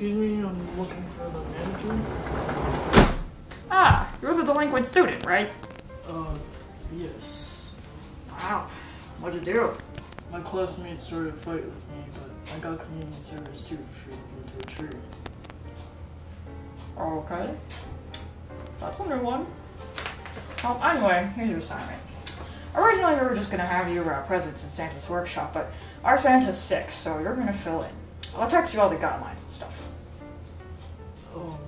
Excuse me, I'm looking for the manager. Ah, you're the delinquent student, right? Uh, yes. Wow. What'd you do? My classmates started a fight with me, but I got community service too for freezing into a tree. Okay. That's a new one. Well, anyway, here's your assignment. Originally, we were just gonna have you wrap presents in Santa's workshop, but our Santa's sick, so you're gonna fill in. I'll text you all the guidelines stuff. Oh.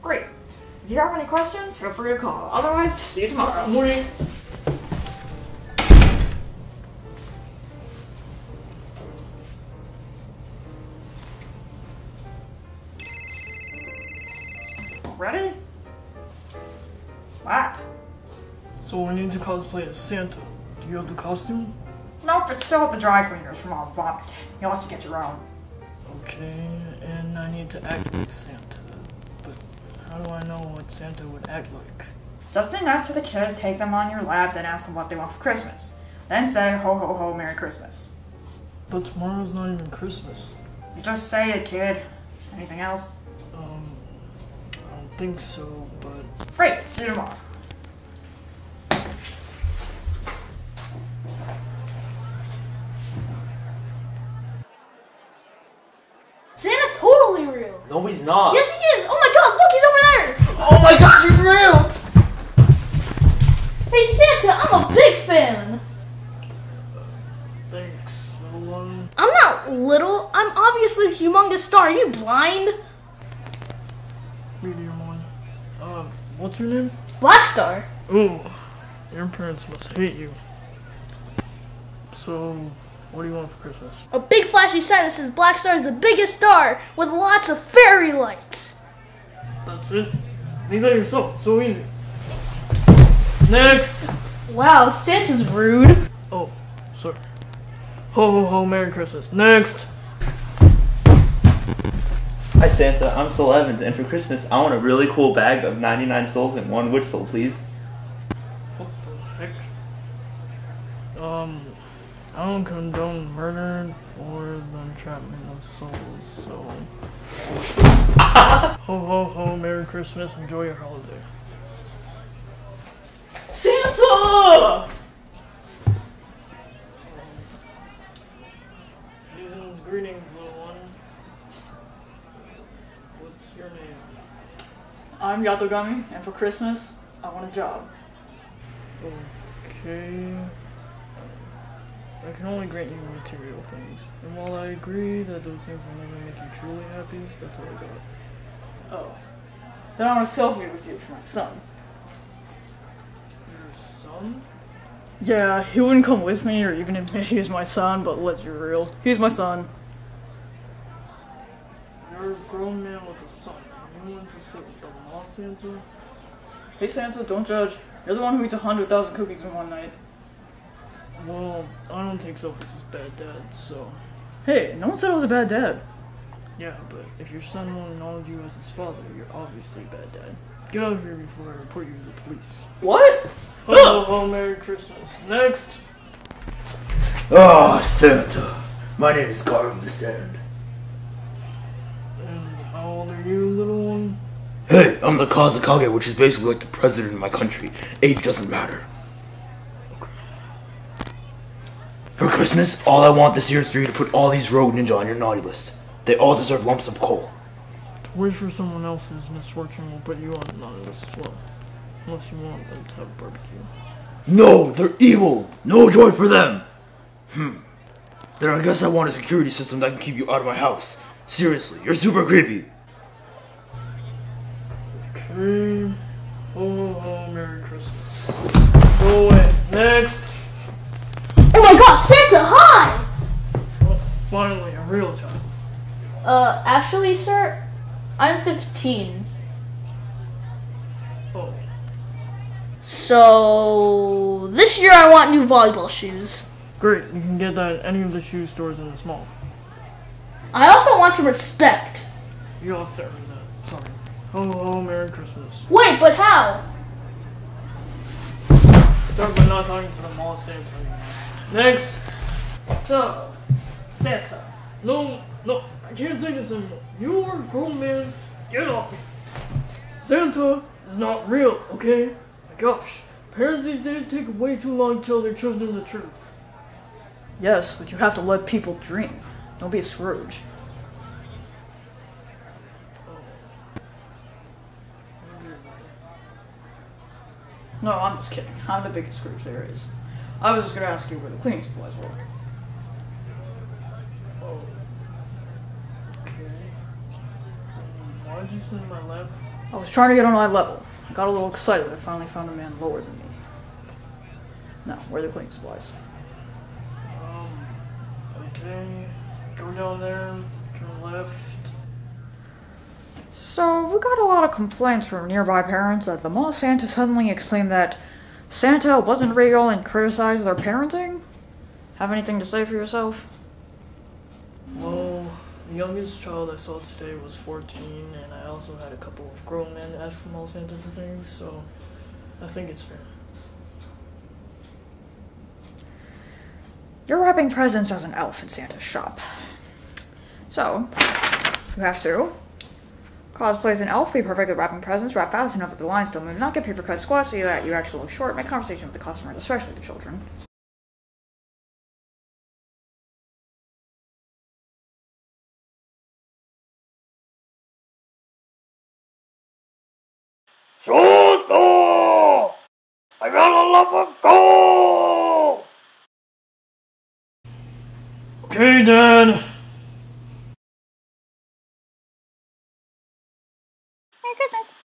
Great. If you have any questions, feel free to call. Otherwise, see you tomorrow. Wait. Ready? What? So we need to cosplay as Santa. Do you have the costume? Nope, it's still at the dry cleaners from all vomit. You'll have to get your own. Okay, and I need to act like Santa. But how do I know what Santa would act like? Just be nice to the kid, take them on your lap, then ask them what they want for Christmas. Then say, ho ho ho, Merry Christmas. But tomorrow's not even Christmas. You just say it, kid. Anything else? Um, I don't think so, but Great, see you tomorrow. Santa's totally real. No, he's not. Yes, he is. Oh my God! Look, he's over there. Oh my gosh, he's real! Hey, Santa, I'm a big fan. thanks, little one. I'm not little. I'm obviously a humongous star. Are you blind? Medium one. Um, what's your name? Black Star. Ooh, your parents must hate you. So, what do you want for Christmas? A big flashy sign that says Black Star is the biggest star with lots of fairy lights. That's it. Think that yourself. So easy. Next. Wow, Santa's rude. Oh, sorry. Ho ho ho! Merry Christmas. Next. Hi Santa, I'm Soul Evans, and for Christmas, I want a really cool bag of 99 souls and one witch soul, please. What the heck? Um, I don't condone murder or the entrapment of souls, so. ho ho ho! Merry Christmas. Enjoy your holiday. Santa! Season's greetings, little one. What's your name? I'm Yatogami, and for Christmas, I want a job. Okay. I can only grant you material things. And while I agree that those things will never make you truly happy, that's all I got. Oh. Then I want a selfie with you for my son. Your son? Yeah, he wouldn't come with me or even admit he was my son, but let's be real. He's my son. You're a grown man with a son. You want to sit with the mom Santa? Hey Santa, don't judge. You're the one who eats a hundred thousand cookies in one night. Well, I don't take selfies as bad dads, so. Hey, no one said I was a bad dad. Yeah, but if your son won't acknowledge you as his father, you're obviously a bad dad. Get out of here before I report you to the police. What? Oh, oh, Merry Christmas. Next! Ah, oh, Santa. My name is Gaara of the Sand. And how old are you, little one? Hey, I'm the Kazekage, which is basically like the president of my country. Age doesn't matter. For Christmas, all I want this year is for you to put all these rogue ninja on your naughty list. They all deserve lumps of coal. To wish for someone else's misfortune will put you on the naughty list as well. Unless you want them to have a barbecue. No, they're evil. No joy for them. Hmm. Then I guess I want a security system that can keep you out of my house. Seriously, you're super creepy. Okay. Oh, oh, Merry Christmas. Go away. Next! Oh Santa, hi. Oh, finally, a real child. Uh, actually, sir, I'm 15. Oh, So this year I want new volleyball shoes. great. You can get that at any of the shoe stores in this mall. I also want some respect. You'll have to earn that. Sorry. Oh, oh, Merry Christmas. Wait, but how? Start by not talking to the mall Santa. Next! So, Santa, No, no, I can't take this anymore. You are a grown man. Get off me. Santa is not real, okay? My gosh. Parents these days take way too long to tell their children the truth. Yes, but you have to let people dream. Don't be a Scrooge. No, I'm just kidding. I'm the biggest Scrooge there is. I was just gonna ask you where the cleaning supplies were. Oh. Okay. Why'd you sit in my lap? I was trying to get on my level. I got a little excited I finally found a man lower than me. Now, where are the cleaning supplies? Um, okay. Go down there, turn left. So, we got a lot of complaints from nearby parents that the mall Santa suddenly exclaimed that Santa wasn't real and criticized their parenting. Have anything to say for yourself? Well, the youngest child I saw today was 14, and I also had a couple of grown men ask the mall Santa for things, so I think it's fair. You're wrapping presents as an elf in Santa's shop. So, you have to cosplay as an elf, be perfect at wrapping presents, wrap fast enough that the lines don't move, not get paper cut squats so that you actually look short, make conversation with the customers, especially the children. Susto! I got a lump of gold! Okay, Dad.